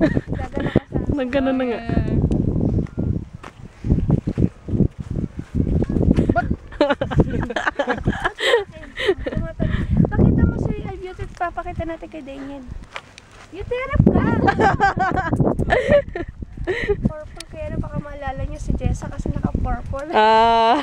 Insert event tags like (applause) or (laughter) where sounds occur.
Gagana na nga. (laughs) Pakita mo si Ay papakita natin kay Daniel. Beauty, harap ka! (laughs) purple, kaya na baka maalala niyo si Jessa kasi naka-purple. Ah.